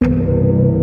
you